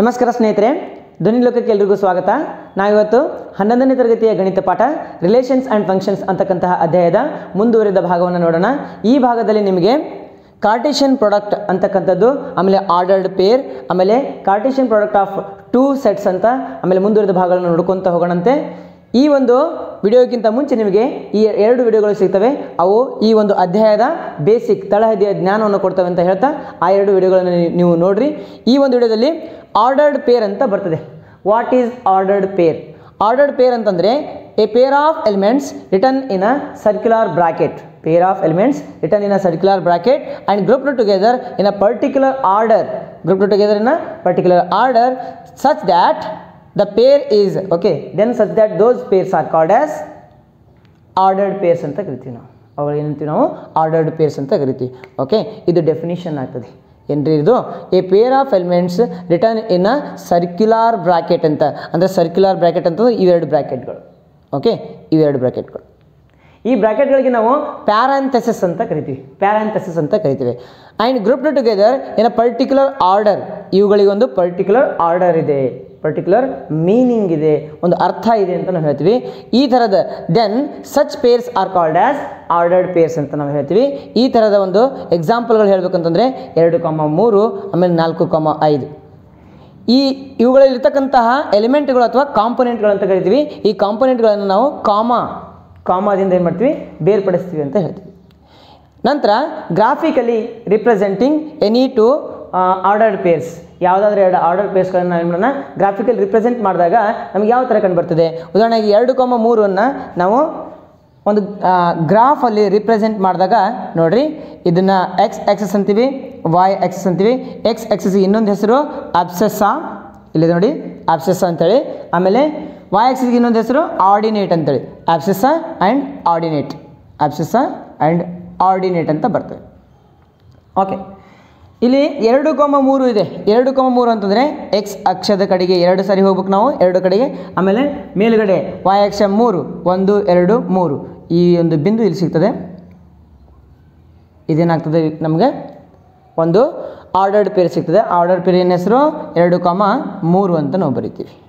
ನಮಸ್ಕಾರ ಸ್ನೇಹಿತರೆ, ಧ್ವನಿ ಲೋಕಕ್ಕೆ ಎಲ್ರಿಗೂ ಸ್ವಾಗತ. ನಾವಿವತ್ತು ಹನ್ನೊಂದನೇ ತರಗತಿಯ ಗಣಿತ ಪಾಠ, ರಿಲೇಷನ್ಸ್ ಆ್ಯಂಡ್ ಫಂಕ್ಷನ್ಸ್ ಅಂತಕ್ಕಂತಹ ಅಧ್ಯಾಯದ ಮುಂದುವರಿದ ಭಾಗವನ್ನು ನೋಡೋಣ. ಈ ಭಾಗದಲ್ಲಿ ನಿಮಗೆ ಕಾರ್ಟೇಷಿಯನ್ ಪ್ರಾಡಕ್ಟ್ ಅಂತಕ್ಕಂಥದ್ದು, ಆಮೇಲೆ ಆರ್ಡರ್ಡ್ ಪೇರ್ ಆಮೇಲೆ Cartesian product of two sets ಅಂತ, ಆಮೇಲೆ ಮುಂದುವರಿದ ಭಾಗಗಳನ್ನು ನೋಡ್ಕೊತ ಹೋಗೋಣಂತೆ. ಈ ಒಂದು ವಿಡಿಯೋಕ್ಕಿಂತ ಮುಂಚೆ ನಿಮಗೆ ಈ ಎರಡು ವಿಡಿಯೋಗಳು ಸಿಗ್ತವೆ. ಅವು ಈ ಒಂದು ಅಧ್ಯಾಯದ ಬೇಸಿಕ್ ತಳಹದಿಯ ಜ್ಞಾನವನ್ನು ಕೊಡ್ತವೆ ಅಂತ ಹೇಳ್ತಾ ಆ ಎರಡು ವಿಡಿಯೋಗಳನ್ನು ನೀವು- ನೋಡ್ರಿ. ಈ ಒಂದು ವಿಡಿಯೋದಲ್ಲಿ ಆರ್ಡರ್ಡ್ ಪೇರ್ ಅಂತ ಬರ್ತದೆ. What is ordered pair ordered pair ಅಂತಂದರೆ a pair of elements return in a circular bracket pair of elements return in a circular bracket and grouped together in a particular order grouped together in a particular order such that the pair is, okay, then such that those pairs are called as ordered pairs ಅಂತ ಕರಿತೀವಿ ನಾವು. ಅವಾಗ ಏನಂತೀವಿ ನಾವು? Ordered pairs ಅಂತ ಕರಿತೀವಿ. Okay ಇದು definition ಆಗ್ತದೆ. ಏನ್ರಿ ಇದು? A pair of elements return in a circular bracket ಅಂತ. ಅಂದರೆ ಸರ್ಕ್ಯುಲಾರ್ ಬ್ರಾಕೆಟ್ ಅಂತಂದ್ರೆ ಇವೆರಡು ಬ್ರಾಕೆಟ್ಗಳು ಓಕೆ ಇವೆರಡು ಬ್ರಾಕೆಟ್ಗಳು ಈ ಬ್ರಾಕೆಟ್ಗಳಿಗೆ ನಾವು ಪ್ಯಾರಂಥೆಸಿಸ್ ಅಂತ ಕರಿತೀವಿ. ಪ್ಯಾರಂಥೆಸಿಸ್ ಅಂತ ಕರಿತೀವಿ. And group together in particular order ಇವುಗಳಿಗೊಂದು particular order ಇದೆ. ಪರ್ಟಿಕ್ಯುಲರ್ ಮೀನಿಂಗ್ ಇದೆ, ಒಂದು ಅರ್ಥ ಇದೆ ಅಂತ ನಾವು ಹೇಳ್ತೀವಿ. ಈ ಥರದ then such pairs are called as ordered pairs ಅಂತ ನಾವು ಹೇಳ್ತೀವಿ. ಈ ಥರದ ಒಂದು ಎಕ್ಸಾಂಪಲ್ಗಳು ಹೇಳಬೇಕಂತಂದರೆ ಎರಡು ಕಾಮ ಮೂರು, ಆಮೇಲೆ ನಾಲ್ಕು ಕಾಮ ಐದು. ಈ ಇವುಗಳಲ್ಲಿರ್ತಕ್ಕಂತಹ ಎಲಿಮೆಂಟ್ಗಳು ಅಥವಾ ಕಾಂಪೊನೆಂಟ್ಗಳು ಅಂತ ಕರಿತೀವಿ. ಈ ಕಾಂಪೊನೆಂಟ್ಗಳನ್ನು ನಾವು ಕಾಮ ಕಾಮದಿಂದ ಏನು ಮಾಡ್ತೀವಿ? ಬೇರ್ಪಡಿಸ್ತೀವಿ ಅಂತ ಹೇಳ್ತೀವಿ. ನಂತರ graphically representing any two ordered pairs ಯಾವುದಾದ್ರೂ ಎರಡು ಆರ್ಡರ್ ಪ್ಲೇಸ್ಗಳನ್ನು ನಾವು ಗ್ರಾಫಿಕಲ್ ರಿಪ್ರೆಸೆಂಟ್ ಮಾಡಿದಾಗ ನಮಗೆ ಯಾವ ಥರ ಕಂಡು ಬರ್ತದೆ ಉದಾಹರಣೆಗೆ ಎರಡು ಕೊಮ್ಮ ಮೂರನ್ನು ನಾವು ಒಂದು ಗ್ರಾಫಲ್ಲಿ ರಿಪ್ರೆಸೆಂಟ್ ಮಾಡಿದಾಗ ನೋಡ್ರಿ, ಇದನ್ನು ಎಕ್ಸ್ ಎಕ್ಸಸ್ ಅಂತೀವಿ ವೈ ಎಕ್ಸಸ್ ಅಂತೀವಿ ಎಕ್ಸ್ ಎಕ್ಸಸ್ ಇನ್ನೊಂದು ಹೆಸರು ಅಬ್ಸೆಸ್ಸಾ ಇಲ್ಲಿ ನೋಡಿ ಅಬ್ಸೆಸ್ಸಾ ಅಂತೇಳಿ, ಆಮೇಲೆ ವಾಯ್ ಎಕ್ಸಸ್ಗೆ ಇನ್ನೊಂದು ಹೆಸರು ಆರ್ಡಿನೇಟ್ ಅಂತೇಳಿ abscissa and ordinate abscissa and ordinate ಅಂತ ಬರ್ತವೆ ಓಕೆ ಇಲ್ಲಿ ಎರಡು ಕೊಮ್ಮ ಮೂರು ಇದೆ. ಎರಡು ಕೊಮ್ಮ ಮೂರು ಅಂತಂದರೆ ಎಕ್ಸ್ ಅಕ್ಷದ ಕಡೆಗೆ ಎರಡು ಸಾರಿ ಹೋಗ್ಬೇಕು ನಾವು. ಎರಡು ಕಡೆಗೆ, ಆಮೇಲೆ ಮೇಲುಗಡೆ ವಾಯ್ ಅಕ್ಷ ಮೂರು, ಒಂದು, ಎರಡು, ಮೂರು. ಈ ಒಂದು ಬಿಂದು ಇಲ್ಲಿ ಸಿಗ್ತದೆ. ಇದೇನಾಗ್ತದೆ ನಮಗೆ? ಒಂದು ಆರ್ಡರ್ಡ್ ಪೇರ್ ಸಿಗ್ತದೆ. ಆರ್ಡರ್ ಪೇರ್ ಏನು ಹೆಸರು? ಎರಡು ಕಾಮ ಮೂರು ಅಂತ ನಾವು ಬರಿತೀವಿ.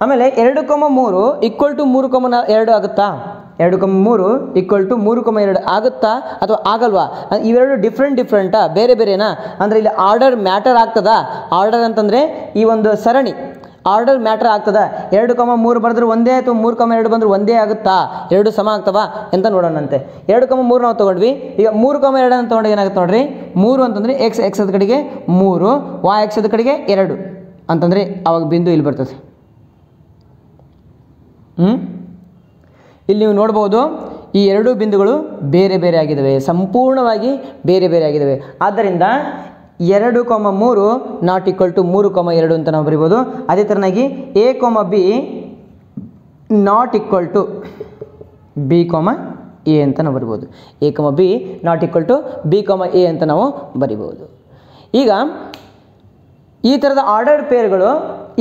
ಆಮೇಲೆ ಎರಡು ಕೊಮ್ಮ ಮೂರು ಈಕ್ವಲ್ ಟು ಮೂರು ಕೊಮ್ಮ ನಾ- ಎರಡು ಆಗುತ್ತಾ? ಎರಡು ಕೊಮ್ಮ ಮೂರು ಈಕ್ವಲ್ ಟು ಮೂರು ಕೊಮ್ಮ ಎರಡು ಆಗುತ್ತಾ ಅಥವಾ ಆಗಲ್ವಾ? ಇವೆರಡು ಡಿಫ್ರೆಂಟ್ ಡಿಫ್ರೆಂಟಾ ಬೇರೆ ಬೇರೆನಾ? ಅಂದರೆ ಇಲ್ಲಿ ಆರ್ಡರ್ ಮ್ಯಾಟರ್ ಆಗ್ತದ? ಆರ್ಡರ್ ಅಂತಂದರೆ ಈ ಒಂದು ಸರಣಿ. ಆರ್ಡರ್ ಮ್ಯಾಟರ್ ಆಗ್ತದ? ಎರಡು ಕಮ್ಮ ಮೂರು ಬರೆದ್ರೆ ಒಂದೇ ಅಥವಾ ಮೂರು ಕಮ್ಮ ಎರಡು ಬಂದರೆ ಒಂದೇ ಆಗುತ್ತಾ? ಎರಡು ಸಮ ಆಗ್ತವಾ ಅಂತ ನೋಡೋಣಂತೆ. ಎರಡು ಕಮ ಮೂರು ನಾವು ತೊಗೊಂಡ್ವಿ. ಈಗ ಮೂರು ಕಮ ಎರಡು ಅಂತ ಏನಾಗುತ್ತೆ ನೋಡ್ರಿ? ಮೂರು ಅಂತಂದರೆ ಎಕ್ಸ್ ಎಕ್ಸದ ಕಡೆಗೆ ಮೂರು ವಾಯ್ ಎಕ್ಸದ ಕಡೆಗೆ ಎರಡು. ಅಂತಂದರೆ ಅವಾಗ ಬಿಂದು ಇಲ್ಲಿ ಬರ್ತದೆ. ಹ್ಞೂ ಇಲ್ಲಿ ನೀವು ನೋಡ್ಬೋದು ಈ ಎರಡೂ ಬಿಂದುಗಳು ಬೇರೆ ಬೇರೆ ಆಗಿದ್ದಾವೆ, ಸಂಪೂರ್ಣವಾಗಿ ಬೇರೆ ಬೇರೆ ಆಗಿದ್ದಾವೆ. ಆದ್ದರಿಂದ ಎರಡು ಕೊಮ ಮೂರು ನಾಟ್ ಈಕ್ವಲ್ ಟು ಮೂರು ಕೊಮ ಎರಡು ಅಂತ ನಾವು ಬರಿಬೋದು. ಅದೇ ಥರನಾಗಿ A comma B not equal to B comma A ಅಂತ ನಾವು ಬರಿಬೋದು. A comma B not equal to B comma A ಅಂತ ನಾವು ಬರಿಬೋದು. ಈಗ ಈ ಥರದ ಆರ್ಡರ್ಡ್ ಪೇರ್ಗಳು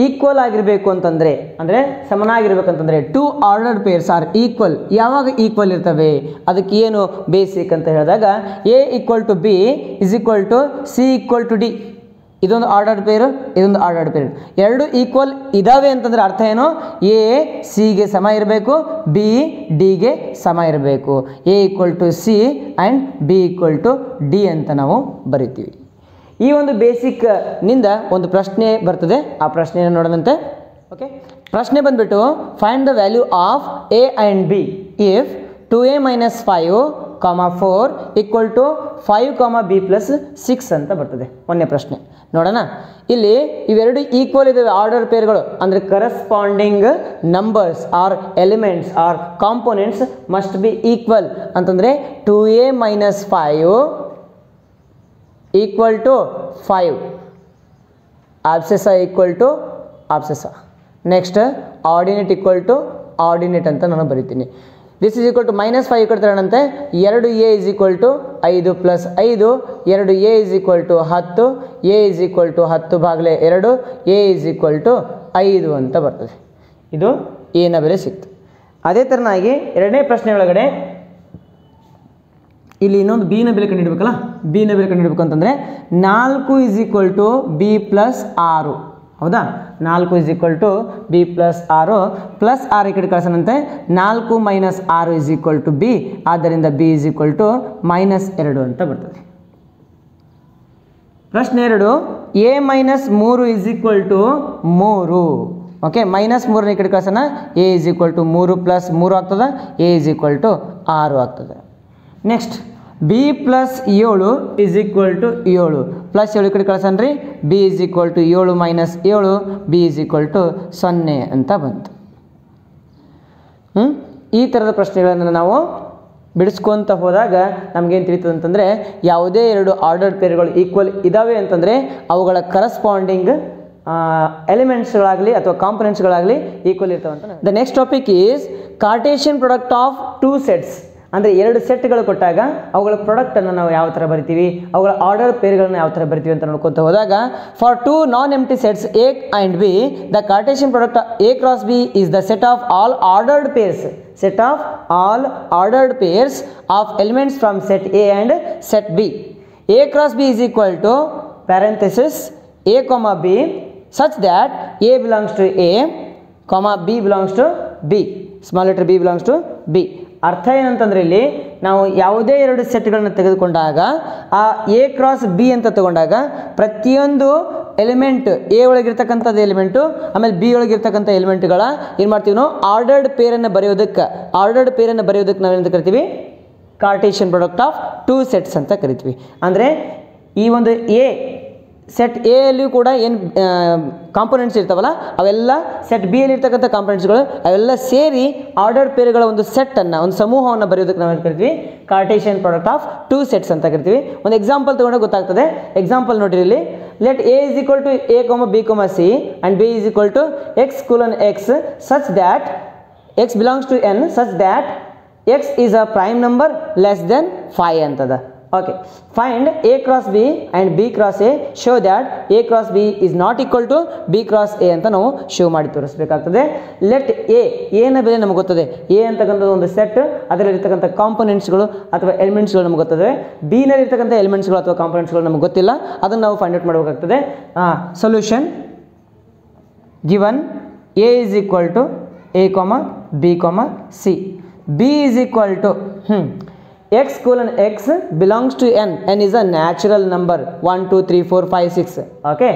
ಈಕ್ವಲ್ ಆಗಿರಬೇಕು ಅಂತಂದರೆ, ಅಂದರೆ ಸಮನಾಗಿರ್ಬೇಕಂತಂದರೆ two ordered pairs are equal ಯಾವಾಗ ಈಕ್ವಲ್ ಇರ್ತವೆ? ಅದಕ್ಕೆ ಏನು ಬೇಸಿಕ್ ಅಂತ ಹೇಳಿದಾಗ A equal to B is equal to C equal to D ಇದೊಂದು ಆರ್ಡರ್ಡ್ ಪೇರು ಇದೊಂದು ಆರ್ಡರ್ಡ್ ಪೇರ್ ಎರಡು ಈಕ್ವಲ್ ಇದಾವೆ ಅಂತಂದರೆ ಅರ್ಥ ಏನು? ಎ ಸಿಗೆ ಸಮ ಇರಬೇಕು ಬಿ ಡಿಗೆ ಸಮ ಇರಬೇಕು. A equal to C and B equal to D ಅಂತ ನಾವು ಬರಿತೀವಿ. ಈ ಒಂದು ಬೇಸಿಕ್ನಿಂದ ಒಂದು ಪ್ರಶ್ನೆ ಬರ್ತದೆ. ಆ ಪ್ರಶ್ನೆಯನ್ನು ನೋಡೋಣಂತೆ. ಓಕೆ ಪ್ರಶ್ನೆ ಬಂದ್ಬಿಟ್ಟು find the value of A and B if two A minus five comma four equal to five comma B plus six ಅಂತ ಬರ್ತದೆ. ಒಂದನೇ ಪ್ರಶ್ನೆ. ನೋಡೋಣ. ಇಲ್ಲಿ ಇವೆರಡು ಈಕ್ವಲ್ ಇದ್ದಾವೆ ಆರ್ಡರ್ ಪೇರ್ಗಳು ಅಂದರೆ corresponding numbers are elements are components must be equal ಅಂತಂದರೆ two A minus five equal to five abscissa equal to abscissa next ordinate equal to ordinate ಅಂತ ನಾನು ಬರಿತೀನಿ. This is equal to minus five ಕೊಡ್ತಾರಂತೆ ಎರಡು A is equal to ಐದು plus ಐದು. ಎರಡು A is equal to ಹತ್ತು. A is equal to ಹತ್ತು ಬಾಗಿಲೆ ಎರಡು. ಎ ಇಸ್ ಈಕ್ವಲ್ ಟು ಐದು ಅಂತ ಬರ್ತದೆ. ಇದು ಎನ ಬೆಲೆ ಸಿಕ್ತು. ಅದೇ ಥರನಾಗಿ ಎರಡನೇ ಪ್ರಶ್ನೆ ಒಳಗಡೆ ಇಲ್ಲಿ ಇನ್ನೊಂದು ಬಿನ ಬೆಲೆ ಕಂಡುಹಿಡಬೇಕಲ್ಲ? ನ ಬೆಲೆ ಕಂಡುಹಿಡಬೇಕು ಅಂತಂದರೆ ನಾಲ್ಕು is equal to B plus ಆರು. ಹೌದಾ? ನಾಲ್ಕು is equal to B plus ಆರು ಪ್ಲಸ್ ಆರು ಈ ಕಡೆ ಕಳ್ಸೋಣಂತೆ ನಾಲ್ಕು ಮೈನಸ್ ಆರು ಇಸ್ ಈಕ್ವಲ್ ಟು ಬಿ ಆದ್ದರಿಂದ B is equal to minus ಎರಡು ಅಂತ ಬರ್ತದೆ. ಪ್ರಶ್ನೆ ಎರಡು. ಎ ಮೈನಸ್ ಮೂರು ಇಸ್ ಈಕ್ವಲ್ ಟು ಮೂರು. ಓಕೆ ಮೈನಸ್ ಮೂರನೇ ಕಡೆ ಕಳ್ಸೋಣ. ಎ ಇಸ್ ಈಕ್ವಲ್ ಟು ಮೂರು ಪ್ಲಸ್ ಮೂರು ಆಗ್ತದೆ. ಎ ಇಸ್ ಈಕ್ವಲ್ ಟು ಆರು ಆಗ್ತದೆ. ನೆಕ್ಸ್ಟ್ ಬಿ ಪ್ಲಸ್ ಏಳು ಇಸ್ ಈಕ್ವಲ್ ಟು ಏಳು. ಪ್ಲಸ್ ಏಳು ಕಡೆ ಕಳ್ಸನ್ರಿ. ಬಿ ಇಸ್ ಈಕ್ವಲ್ ಟು ಏಳು ಮೈನಸ್ ಏಳು ಬಿ ಇಸ್ ಈಕ್ವಲ್ ಟು ಸೊನ್ನೆ ಅಂತ ಬಂತು. ಈ ಥರದ ಪ್ರಶ್ನೆಗಳನ್ನು ನಾವು ಬಿಡಿಸ್ಕೊತ ಹೋದಾಗ ನಮಗೇನು ತಿಳಿತದೆ ಅಂತಂದರೆ, ಯಾವುದೇ ಎರಡು ಆರ್ಡರ್ ಪೇರ್ಗಳು ಈಕ್ವಲ್ ಇದ್ದಾವೆ ಅಂತಂದರೆ, ಅವುಗಳ ಕರಸ್ಪಾಂಡಿಂಗ್ ಎಲಿಮೆಂಟ್ಸ್ಗಳಾಗಲಿ ಅಥವಾ ಕಾಂಪೊನೆಂಟ್ಸ್ಗಳಾಗಲಿ ಈಕ್ವಲ್ ಇರ್ತವೆ ಅಂತ the next topic is Cartesian product of two sets ಅಂದರೆ ಎರಡು ಸೆಟ್ಗಳು ಕೊಟ್ಟಾಗ ಅವುಗಳ ಪ್ರಾಡಕ್ಟನ್ನು ನಾವು ಯಾವ ಥರ ಬರಿತೀವಿ, ಅವುಗಳ ಆರ್ಡರ್ ಪೇರ್ಗಳನ್ನು ಯಾವ ಥರ ಬರಿತೀವಿ ಅಂತ ನೋಡ್ಕೊತ ಹೋದಾಗ for two non empty sets A and B the Cartesian product A cross B is the set of all ordered pairs set of all ordered pairs of elements from set A and set B A cross B is equal to parenthesis A comma B such that A belongs to A comma B belongs to B small letter B belongs to B ಅರ್ಥ ಏನಂತಂದ್ರೆ ಇಲ್ಲಿ ನಾವು ಯಾವುದೇ ಎರಡು ಸೆಟ್ಗಳನ್ನು ತೆಗೆದುಕೊಂಡಾಗ, ಆ A cross B ಅಂತ ತಗೊಂಡಾಗ ಪ್ರತಿಯೊಂದು ಎಲಿಮೆಂಟ್ ಎ ಒಳಗಿರ್ತಕ್ಕಂಥದ್ದು ಎಲಿಮೆಂಟು ಆಮೇಲೆ ಬಿ ಒಳಗಿರ್ತಕ್ಕಂಥ ಎಲಿಮೆಂಟ್ಗಳ ಏನು ಮಾಡ್ತೀವಿ ನಾವು ಆರ್ಡರ್ಡ್ ಪೇರನ್ನು ಬರೆಯೋದಕ್ಕೆ ಆರ್ಡರ್ಡ್ ಪೇರನ್ನು ಬರೆಯೋದಕ್ಕೆ ನಾವೇನಂತ ಕರಿತೀವಿ? Cartesian product of two sets ಅಂತ ಕರಿತೀವಿ. ಅಂದರೆ ಈ ಒಂದು ಎ ಸೆಟ್ ಎ ಅಲ್ಲಿಯೂ ಕೂಡ ಏನು ಕಾಂಪೊನೆಂಟ್ಸ್ ಇರ್ತಾವಲ್ಲ, ಅವೆಲ್ಲ ಸೆಟ್ ಬಿ ಅಲ್ಲಿ ಇರ್ತಕ್ಕಂಥ ಕಾಂಪೊನೆಂಟ್ಸ್ಗಳು ಅವೆಲ್ಲ ಸೇರಿ ಆರ್ಡರ್ ಪೇರ್ಗಳ ಒಂದು ಸೆಟ್ಟನ್ನು ಒಂದು ಸಮೂಹವನ್ನು ಬರೆಯೋದಕ್ಕೆ ನಾವು ಏನು ಕರಿತೀವಿ? Cartesian product of two sets ಅಂತ ಕರಿತೀವಿ. ಒಂದು ಎಕ್ಸಾಂಪಲ್ ತೊಗೊಂಡು ಗೊತ್ತಾಗ್ತದೆ. ಎಕ್ಸಾಂಪಲ್ ನೋಡಿರಿ ಇಲ್ಲಿ. Let A is equal to A comma B comma C and B is equal to X colon X such that X belongs to N such that X is a prime number less than five ಅಂತದ. Okay find A cross B and B cross A show that A cross B is not equal to B cross A ಅಂತ ನಾವು show ಮಾಡಿ ತೋರಿಸ್ಬೇಕಾಗ್ತದೆ. Let A ಏನ ಬೆಲೆ ನಮಗೆ ಗೊತ್ತದೆ. A ಅಂತಕ್ಕಂಥದ್ದು ಒಂದು set ಅದರಲ್ಲಿರ್ತಕ್ಕಂಥ ಕಾಂಪೊನೆಂಟ್ಸ್ಗಳು ಅಥವಾ ಎಲಿಮೆಂಟ್ಸ್ಗಳು ನಮಗೆ ಗೊತ್ತದೆ. ಬಿನಲ್ಲಿರ್ತಕ್ಕಂಥ ಎಲಿಮೆಂಟ್ಸ್ಗಳು ಅಥವಾ ಕಾಂಪೊನೆಂಟ್ಸ್ಗಳು ನಮಗೆ ಗೊತ್ತಿಲ್ಲ. ಅದನ್ನು ನಾವು ಫೈಂಡ್ ಔಟ್ ಮಾಡಬೇಕಾಗ್ತದೆ. Solution given A is equal to A comma B comma C B is equal to hmm X colon X belongs to N N is a natural number one two three four five six okay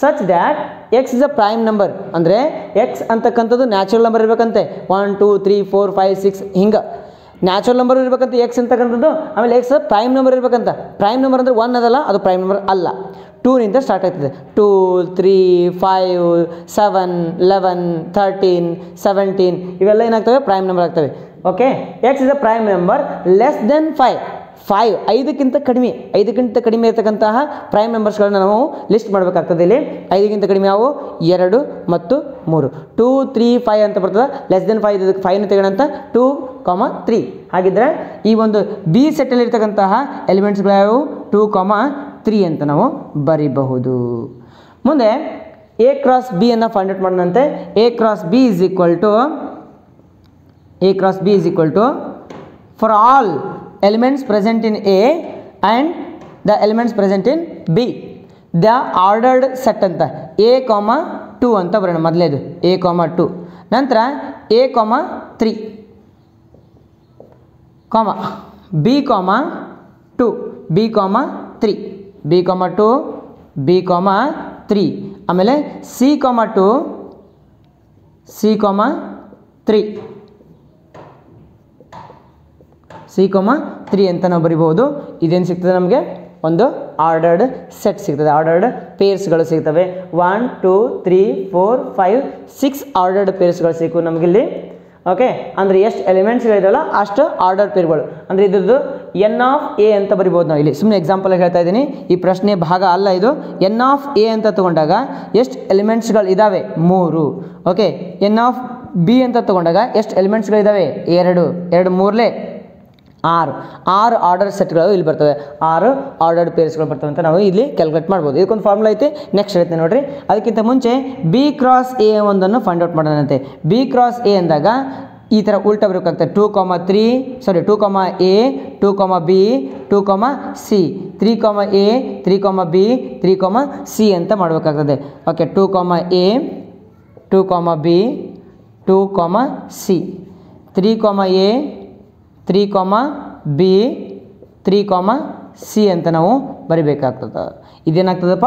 such that X is a prime number ಅಂದರೆ X ಅಂತಕ್ಕಂಥದ್ದು natural number ಇರಬೇಕಂತೆ. One two three four five six ಹಿಂಗೆ. Natural number ಇರಬೇಕಂತ X ಅಂತಕ್ಕಂಥದ್ದು. ಆಮೇಲೆ X prime number ಇರಬೇಕಂತ. Prime number ಅಂದರೆ one ಅದಲ್ಲ, ಅದು ಪ್ರೈಮ್ ನಂಬರ್ ಅಲ್ಲ. ಟೂನಿಂದ ಸ್ಟಾರ್ಟ್ ಆಗ್ತದೆ. Two three five seven eleven thirteen seventeen ಇವೆಲ್ಲ ಏನಾಗ್ತವೆ? ಪ್ರೈಮ್ ನಂಬರ್ ಆಗ್ತವೆ. Okay X is a prime number less than five five ಐದಕ್ಕಿಂತ ಕಡಿಮೆ. ಐದಕ್ಕಿಂತ ಕಡಿಮೆ ಇರತಕ್ಕಂತಹ ಪ್ರೈಮ್ ನಂಬರ್ಸ್ಗಳನ್ನ ನಾವು ಲಿಸ್ಟ್ ಮಾಡಬೇಕಾಗ್ತದೆ ಇಲ್ಲಿ. ಐದಕ್ಕಿಂತ ಕಡಿಮೆ ಯಾವು? ಎರಡು ಮತ್ತು ಮೂರು. ಟೂ ತ್ರೀ ಫೈವ್ ಅಂತ ಬರ್ತದೆ. ಲೆಸ್ ದೆನ್ ಫೈವ್ ಇದಕ್ಕೆ ಫೈವ್ನ ತೆಗೋಣಂತ ಟೂ ಕಾಮ ತ್ರೀ ಹಾಗಿದ್ರೆ ಈ ಒಂದು ಬಿ ಸೆಟ್ಟಲ್ಲಿ ಇರ್ತಕ್ಕಂತಹ ಎಲಿಮೆಂಟ್ಸ್ಗಳು ಟೂ ಕಾಮ ತ್ರೀ ಅಂತ ನಾವು ಬರೀಬಹುದು. ಮುಂದೆ ಎ ಕ್ರಾಸ್ ಬಿ ಅನ್ನು ಫೈಂಡ್ ಔಟ್ ಮಾಡಿದಂತೆ A cross B is equal to A cross B is equal to for all elements present in A and the elements present in B the ordered set ಅಂತ ಕಾಮ two ಅಂತ ಬರೋಣ ಮೊದಲೇದು comma two ನಂತರ A, ಕಾಮ three comma B comma two B comma three B comma two B comma three ಆಮೇಲೆ C comma two C comma three C comma three ಅಂತ ನಾವು ಬರಿಬೋದು ಇದೇನು ಸಿಗ್ತದೆ ನಮಗೆ? ಒಂದು ಆರ್ಡರ್ಡ್ ಸೆಟ್ ಸಿಗ್ತದೆ. ಆರ್ಡರ್ಡ್ ಪೇರ್ಸ್ಗಳು ಸಿಗ್ತವೆ. One two three four five six ordered ಪೇರ್ಸ್ಗಳು ಸಿಕ್ಕು ನಮಗಿಲ್ಲಿ. ಓಕೆ ಅಂದರೆ ಎಷ್ಟು ಎಲಿಮೆಂಟ್ಸ್ಗಳಿರಲ್ಲ ಅಷ್ಟು ಆರ್ಡರ್ ಪೇರ್ಗಳು ಅಂದರೆ ಇದ್ರದ್ದು ಎನ್ ಆಫ್ ಎ ಅಂತ ಬರಿಬೋದು ನಾವು ಇಲ್ಲಿ ಸುಮ್ಮನೆ ಎಕ್ಸಾಂಪಲ್ ಹೇಳ್ತಾ ಇದ್ದೀನಿ. ಈ ಪ್ರಶ್ನೆ ಭಾಗ ಅಲ್ಲ ಇದು. ಎನ್ ಆಫ್ ಎ ಅಂತ ತಗೊಂಡಾಗ ಎಷ್ಟು ಎಲಿಮೆಂಟ್ಸ್ಗಳು ಇದ್ದಾವೆ ಮೂರು. ಓಕೆ ಎನ್ ಆಫ್ ಬಿ ಅಂತ ತಗೊಂಡಾಗ ಎಷ್ಟು ಎಲಿಮೆಂಟ್ಸ್ಗಳಿದ್ದಾವೆ ಎರಡು. ಎರಡು ಮೂರಲೇ ಆರು. ಆರು ಆರ್ಡರ್ ಸೆಟ್ಗಳು ಇಲ್ಲಿ ಬರ್ತವೆ. ಆರು ಆರ್ಡರ್ಡ್ ಪೇರ್ಸ್ಗಳು ಬರ್ತವೆ ಅಂತ ನಾವು ಇಲ್ಲಿ ಕ್ಯಾಲ್ಕುಲೇಟ್ ಮಾಡ್ಬೋದು. ಇದಕ್ಕೊಂದು ಫಾರ್ಮುಲಾ ಐತೆ. ನೆಕ್ಸ್ಟ್ ಹೇಳ್ತೀನಿ ನೋಡಿರಿ. ಅದಕ್ಕಿಂತ ಮುಂಚೆ ಬಿ ಕ್ರಾಸ್ ಎ ಒಂದನ್ನು ಫೈಂಡ್ ಔಟ್ ಮಾಡೋಣಂತೆ. ಬಿ ಕ್ರಾಸ್ ಎ ಅಂದಾಗ ಈ ಥರ ಉಲ್ಟಾ ಬರಬೇಕಾಗ್ತದೆ. Two comma three sorry two comma A two comma B two comma C three comma A three comma B three comma C ಅಂತ ಮಾಡಬೇಕಾಗ್ತದೆ. Okay two comma A two comma B two comma C three comma A three comma B, three comma C ಅಂತ ನಾವು ಬರಿಬೇಕಾಗ್ತದೆ. ಇದೇನಾಗ್ತದಪ್ಪ?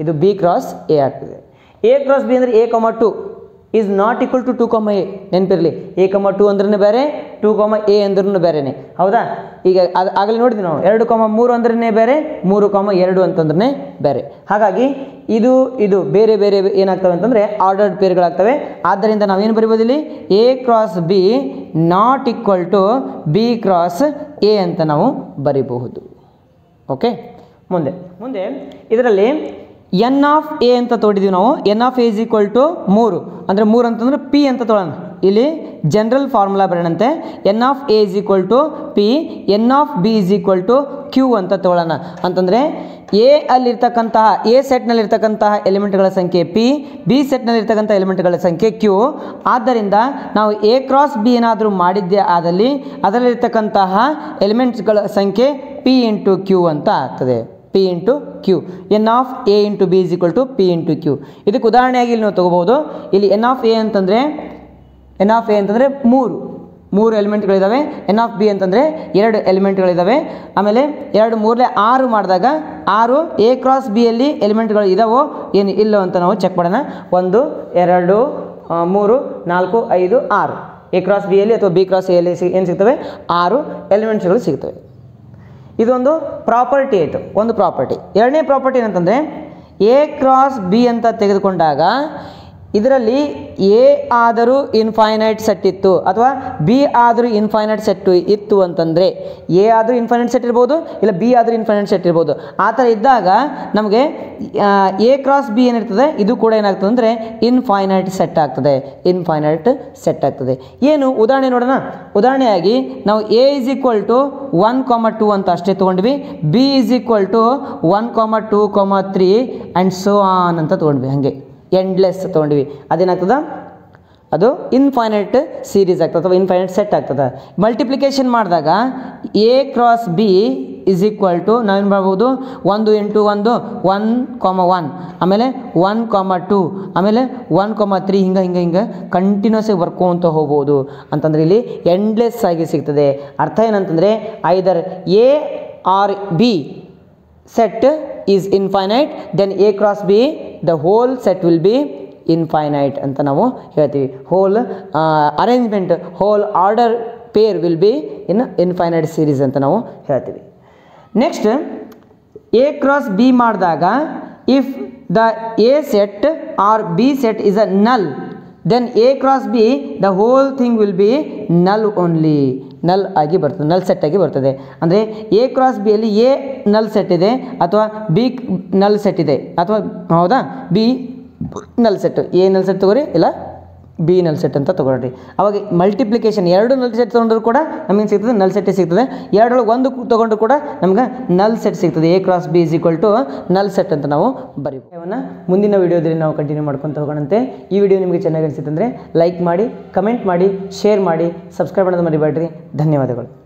ಇದು B cross A ಆಗ್ತದೆ. A cross B ಅಂದರೆ A comma two. Is not equal to two comma A. ನೆನಪಿರಲಿ. A comma two ಅಂದ್ರೂ ಬೇರೆ? ಟೂ ಕಾಮ ಎ ಅಂದ್ರೂ ಬೇರೆನೆ. ಹೌದಾ? ಈಗ ಅದು ಆಗಲೇ ನೋಡಿದ್ವಿ ನಾವು. ಎರಡು ಕಾಮ ಮೂರು ಅಂದ್ರೇ ಬೇರೆ? ಮೂರು ಕಾಮ ಎರಡು ಅಂತಂದ್ರೆ ಬೇರೆ. ಹಾಗಾಗಿ ಇದು ಇದು, ಬೇರೆ ಬೇರೆ ಏನಾಗ್ತವೆ ಅಂತಂದರೆ ಆರ್ಡರ್ಡ್ ಪೇರ್ಗಳಾಗ್ತವೆ ಆದ್ದರಿಂದ ನಾವೇನು ಬರಿಬೋದು ಇಲ್ಲಿ? A cross B not equal to B cross A ಅಂತ ನಾವು ಬರಿಬಹುದು. ಓಕೆ ಮುಂದೆ ಮುಂದೆ ಇದರಲ್ಲಿ ಎನ್ ಆಫ್ ಎ ಅಂತ ತೊಡಿದೀವಿ ನಾವು. N of A is equal to ಮೂರು. ಅಂದರೆ ಮೂರು ಅಂತಂದ್ರೆ ಪಿ ಅಂತ ತೊಗೊಳ್ಳೋಣ ಇಲ್ಲಿ general formula ಬರೋಣಂತೆ N of A is equal to P N of B is equal to Q ಅಂತ ತಗೊಳ್ಳೋಣ ಅಂತಂದರೆ ಎ ಅಲ್ಲಿರ್ತಕ್ಕಂತಹ ಎ ಸೆಟ್ನಲ್ಲಿರ್ತಕ್ಕಂತಹ ಎಲಿಮೆಂಟ್ಗಳ ಸಂಖ್ಯೆ ಪಿ ಬಿ ಸೆಟ್ನಲ್ಲಿರ್ತಕ್ಕಂಥ ಎಲಿಮೆಂಟ್ಗಳ ಸಂಖ್ಯೆ ಕ್ಯೂ ಆದ್ದರಿಂದ ನಾವು ಎ ಕ್ರಾಸ್ ಬಿ ಏನಾದರೂ ಮಾಡಿದ್ದೆ ಆದಲ್ಲಿ ಅದರಲ್ಲಿರ್ತಕ್ಕಂತಹ ಎಲಿಮೆಂಟ್ಸ್ಗಳ ಸಂಖ್ಯೆ ಪಿ ಇಂಟು ಕ್ಯೂ ಅಂತ ಆಗ್ತದೆ. P into Q N of A into B is equal to P into Q ಇದಕ್ಕೆ ಉದಾಹರಣೆಯಾಗಿ ಇಲ್ಲಿ ನಾವು ತೊಗೋಬೋದು ಇಲ್ಲಿ ಎನ್ ಆಫ್ ಎ ಅಂತಂದರೆ ಎನ್ ಆಫ್ ಎ ಅಂತಂದರೆ ಮೂರು. ಮೂರು ಎಲಿಮೆಂಟ್ಗಳಿದ್ದಾವೆ ಎನ್ ಆಫ್ ಬಿ ಅಂತಂದರೆ ಎರಡು ಎಲಿಮೆಂಟ್ಗಳಿದ್ದಾವೆ ಆಮೇಲೆ ಎರಡು ಮೂರಲೆ ಆರು ಮಾಡಿದಾಗ ಆರು ಎ ಕ್ರಾಸ್ ಬಿಯಲ್ಲಿ ಎಲಿಮೆಂಟ್ಗಳು ಇದಾವೋ ಏನು ಇಲ್ಲೋ ಅಂತ ನಾವು ಚೆಕ್ ಮಾಡೋಣ. ಒಂದು, ಎರಡು ಮೂರು, ನಾಲ್ಕು, ಐದು, ಆರು. ಎ ಕ್ರಾಸ್ ಬಿಯಲ್ಲಿ ಅಥವಾ ಬಿ ಕ್ರಾಸ್ ಎಲ್ಲಿ ಸಿ, ಏನು ಸಿಗ್ತವೆ? ಆರು ಎಲಿಮೆಂಟ್ಸ್ಗಳು ಸಿಗ್ತವೆ. ಇದೊಂದು ಪ್ರಾಪರ್ಟಿ ಆಯಿತು. ಒಂದು ಪ್ರಾಪರ್ಟಿ ಎರಡನೇ ಪ್ರಾಪರ್ಟಿ ಏನಂತಂದರೆ ಎ ಕ್ರಾಸ್ ಬಿ ಅಂತ ತೆಗೆದುಕೊಂಡಾಗ ಇದರಲ್ಲಿ ಎ ಆದರೂ ಇನ್ಫೈನೈಟ್ ಸೆಟ್ ಇತ್ತು ಅಥವಾ ಬಿ ಆದರೂ ಇನ್ಫೈನೈಟ್ ಸೆಟ್ ಇತ್ತು ಅಂತಂದರೆ ಎ ಆದರೂ ಇನ್ಫೈನೈಟ್ ಸೆಟ್ ಇರ್ಬೋದು ಇಲ್ಲ ಬಿ ಆದರೂ ಇನ್ಫೈನೈಟ್ ಸೆಟ್ ಇರ್ಬೋದು. ಆ ಥರ ಇದ್ದಾಗ ನಮಗೆ ಎ ಕ್ರಾಸ್ ಬಿ ಏನಿರ್ತದೆ? ಇದು ಕೂಡ ಏನಾಗ್ತದೆ ಅಂದರೆ ಇನ್ಫೈನೈಟ್ ಸೆಟ್ ಆಗ್ತದೆ. ಇನ್ಫೈನೈಟ್ ಸೆಟ್ ಆಗ್ತದೆ. ಏನು? ಉದಾಹರಣೆ ನೋಡೋಣ. ಉದಾಹರಣೆಯಾಗಿ ನಾವು A is equal to one comma two ಅಂತ ಅಷ್ಟೇ ತೊಗೊಂಡ್ವಿ. B is equal to one comma two comma three and so on ಅಂತ ತೊಗೊಂಡ್ವಿ. ಹಾಗೆ. ಎಂಡ್ಲೆಸ್ ತೊಗೊಂಡ್ವಿ. ಅದೇನಾಗ್ತದ? ಅದು ಇನ್ಫೈನೈಟ್ ಸೀರೀಸ್ ಆಗ್ತದೆ ಅಥವಾ ಇನ್ಫೈನೈಟ್ ಸೆಟ್ ಆಗ್ತದೆ. ಮಲ್ಟಿಪ್ಲಿಕೇಶನ್ ಮಾಡಿದಾಗ A cross B is equal to ನಾವೇನು ಮಾಡ್ಬೋದು? ಒಂದು ಇಂಟು ಒಂದು ಒನ್ ಕಾಮ ಒನ್ ಆಮೇಲೆ ಒನ್ ಕಾಮ ಟು ಆಮೇಲೆ ಒನ್ ಕಾಮ ತ್ರೀ ಹಿಂಗೆ ಹಿಂಗೆ ಹಿಂಗೆ ಕಂಟಿನ್ಯೂಸ್ ಆಗಿ ಬರ್ಕೊಂತ ಹೋಗ್ಬೋದು. ಅಂತಂದ್ರೆ ಇಲ್ಲಿ ಎಂಡ್ಲೆಸ್ ಆಗಿ ಸಿಗ್ತದೆ. ಅರ್ಥ ಏನಂತಂದರೆ either A or B set is infinite, then a cross b, the whole set will be infinite ಅಂತ ನಾವು ಹೇಳ್ತೀವಿ. Whole arrangement whole order pair will be in infinite series ಅಂತ ನಾವು ಹೇಳ್ತೀವಿ. ನೆಕ್ಸ್ಟ್ ಎ ಕ್ರಾಸ್ ಬಿ ಮಾಡಿದಾಗ if the A set or B set is a null then A cross B the whole thing will be null only null ಆಗಿ ಬರ್ತದೆ null set ಆಗಿ ಬರ್ತದೆ. ಅಂದರೆ A cross ಬಿಯಲ್ಲಿ ಎ ನಲ್ ಸೆಟ್ ಇದೆ, ಅಥವಾ B ನಲ್ ಸೆಟ್ ಇದೆ, ಅಥವಾ ಹೌದಾ? ಬಿ ನಲ್ ಸೆಟ್ ಎ ನಲ್ ಸೆಟ್ ತಗೋರಿ, ಇಲ್ಲ? ಬಿ ನಲ್ ಸೆಟ್ ಅಂತ ತೊಗೊಳ್ರಿ. ಅವಾಗ ಮಲ್ಟಿಪ್ಲಿಕೇಶನ್ ಎರಡು ನಲ್ ಸೆಟ್ ತೊಗೊಂಡ್ರು ಕೂಡ ನಮಗೆ ಸಿಗ್ತದೆ? ನಲ್ ಸೆಟ್ಟೇ ಸಿಗ್ತದೆ. ಎರಡರೊಳಗೆ ಒಂದು ತೊಗೊಂಡ್ರು ಕೂಡ ನಮ್ಗೆ ನಲ್ ಸೆಟ್ ಸಿಗ್ತದೆ. A cross B is equal to null set ಅಂತ ನಾವು ಬರೀಬೋದು ಮುಂದಿನ ವಿಡಿಯೋದಲ್ಲಿ ನಾವು ಕಂಟಿನ್ಯೂ ಮಾಡ್ಕೊತ ಹೋಗೋಣಂತೆ. ಈ ವಿಡಿಯೋ ನಿಮಗೆ ಚೆನ್ನಾಗಿ ಅನಿಸಿತ್ತಂದರೆ ಲೈಕ್ ಮಾಡಿ ಕಮೆಂಟ್ ಮಾಡಿ ಶೇರ್ ಮಾಡಿ ಸಬ್ಸ್ಕ್ರೈಬ್ ಮಾಡೋದು ಮರಿಬೇಡ್ರಿ. ಧನ್ಯವಾದಗಳು.